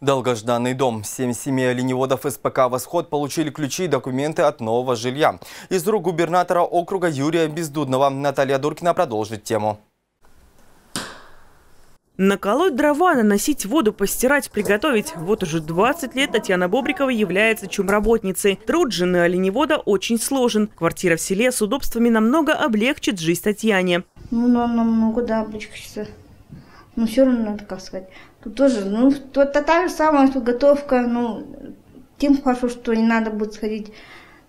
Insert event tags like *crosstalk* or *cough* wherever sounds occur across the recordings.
Долгожданный дом. Семь семей оленеводов СПК «Восход» получили ключи и документы от нового жилья. Из рук губернатора округа Юрия Бездудного Наталья Дуркина продолжит тему. Наколоть дрова, наносить воду, постирать, приготовить. Вот уже 20 лет Татьяна Бобрикова является чумработницей. Труд жены оленевода очень сложен. Квартира в селе с удобствами намного облегчит жизнь Татьяне. Ну, намного, да, облегчится. Но все равно, надо как сказать, тут тоже, ну, то, то та же самая что готовка, ну, тем хорошо, что не надо будет сходить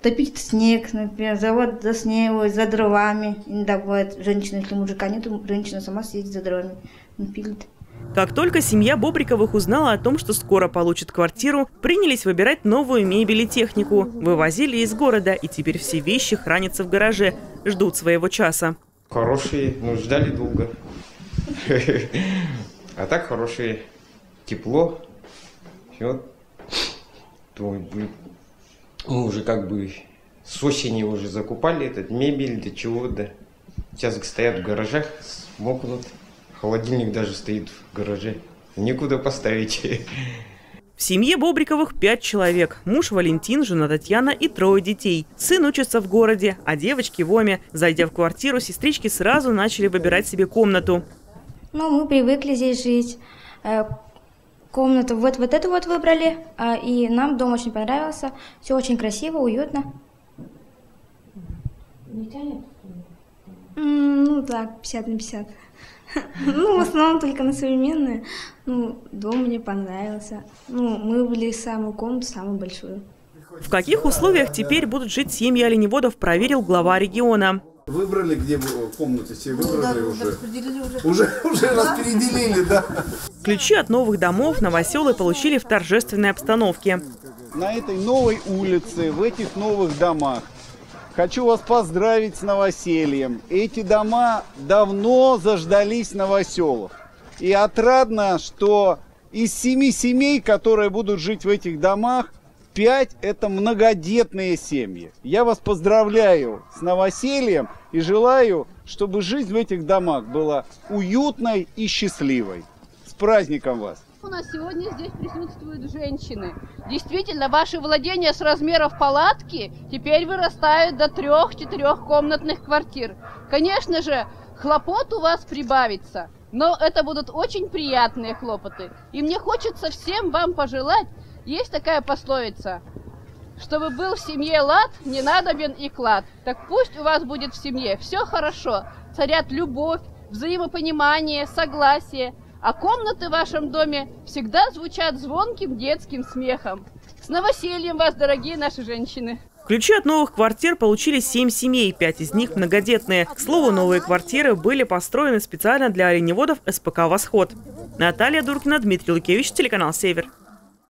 топить снег, например, завод за снегом, за дровами. Иногда бывает, женщина, если мужика нет, женщина сама сидит за дровами, напилит. Как только семья Бобриковых узнала о том, что скоро получит квартиру, принялись выбирать новую мебель и технику. Вывозили из города, и теперь все вещи хранятся в гараже, ждут своего часа. Хорошие, ну ждали долго. А так хорошее тепло. Все. Мы уже как бы с осени уже закупали этот мебель, для чего да. Сейчас стоят в гаражах, смокнут. Холодильник даже стоит в гараже. Некуда поставить. В семье Бобриковых пять человек. Муж Валентин, жена Татьяна и трое детей. Сын учится в городе, а девочки в Оме. Зайдя в квартиру, сестрички сразу начали выбирать себе комнату. Ну, мы привыкли здесь жить. Э, комнату вот, вот эту вот выбрали, а, и нам дом очень понравился. Все очень красиво, уютно. Не тянет? Ну так, 50 на 50. *laughs* Ну, в основном только на современные. Ну, дом мне понравился. Ну, мы были самую комнату, самую большую. В каких условиях теперь будут жить семьи оленеводов, проверил глава региона. Выбрали, где комнаты все выбрали ну, да, уже. Уже. Уже, уже распределили, да. Ключи от новых домов новоселы получили в торжественной обстановке. На этой новой улице, в этих новых домах Хочу вас поздравить с новосельем. Эти дома давно заждались новоселов. И отрадно, что из семи семей, которые будут жить в этих домах, Пять – это многодетные семьи. Я вас поздравляю с новосельем и желаю, чтобы жизнь в этих домах была уютной и счастливой. С праздником вас! У нас сегодня здесь присутствуют женщины. Действительно, ваши владения с размеров палатки теперь вырастают до трех-четырех комнатных квартир. Конечно же, хлопот у вас прибавится, но это будут очень приятные хлопоты. И мне хочется всем вам пожелать, есть такая пословица. Чтобы был в семье лад, не надобен и клад. Так пусть у вас будет в семье все хорошо. Царят любовь, взаимопонимание, согласие. А комнаты в вашем доме всегда звучат звонким детским смехом. С новосельем вас, дорогие наши женщины! Ключи от новых квартир получили семь семей, пять из них многодетные. К слову, новые квартиры были построены специально для оленеводов СПК «Восход». Наталья Дуркина, Дмитрий Лукевич, телеканал «Север».